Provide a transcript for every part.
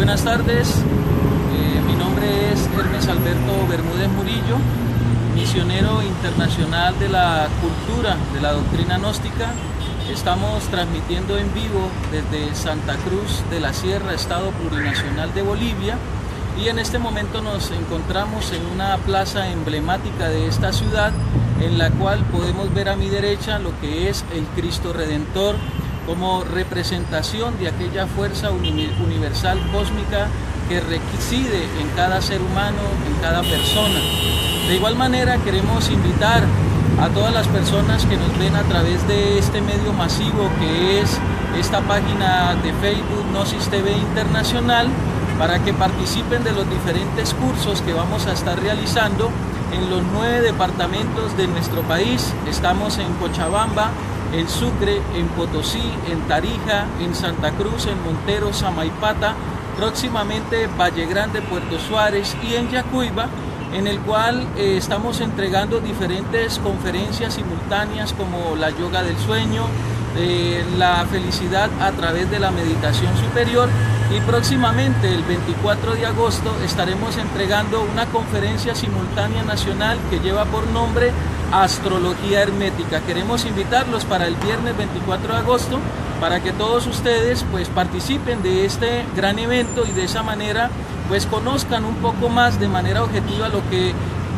Buenas tardes, eh, mi nombre es Hermes Alberto Bermúdez Murillo, misionero internacional de la cultura de la doctrina gnóstica. Estamos transmitiendo en vivo desde Santa Cruz de la Sierra, Estado Plurinacional de Bolivia, y en este momento nos encontramos en una plaza emblemática de esta ciudad en la cual podemos ver a mi derecha lo que es el Cristo Redentor como representación de aquella fuerza universal cósmica que reside en cada ser humano, en cada persona. De igual manera queremos invitar a todas las personas que nos ven a través de este medio masivo que es esta página de Facebook Gnosis TV Internacional para que participen de los diferentes cursos que vamos a estar realizando en los nueve departamentos de nuestro país. Estamos en Cochabamba, en Sucre, en Potosí, en Tarija, en Santa Cruz, en Montero, Samaipata, próximamente Valle Grande, Puerto Suárez y en Yacuiba, en el cual eh, estamos entregando diferentes conferencias simultáneas como la yoga del sueño, eh, la felicidad a través de la meditación superior y próximamente el 24 de agosto estaremos entregando una conferencia simultánea nacional que lleva por nombre Astrología Hermética. Queremos invitarlos para el viernes 24 de agosto para que todos ustedes pues participen de este gran evento y de esa manera pues conozcan un poco más de manera objetiva lo que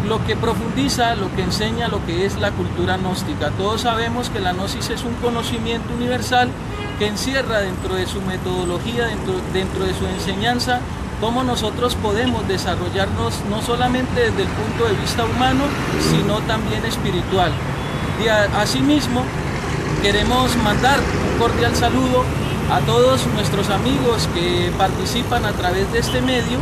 lo que profundiza, lo que enseña lo que es la cultura gnóstica. Todos sabemos que la gnosis es un conocimiento universal que encierra dentro de su metodología, dentro, dentro de su enseñanza, cómo nosotros podemos desarrollarnos no solamente desde el punto de vista humano, sino también espiritual. Y asimismo, queremos mandar un cordial saludo a todos nuestros amigos que participan a través de este medio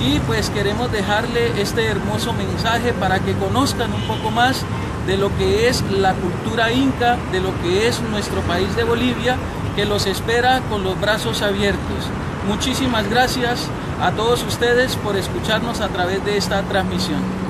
y pues queremos dejarle este hermoso mensaje para que conozcan un poco más de lo que es la cultura inca, de lo que es nuestro país de Bolivia, que los espera con los brazos abiertos. Muchísimas gracias a todos ustedes por escucharnos a través de esta transmisión.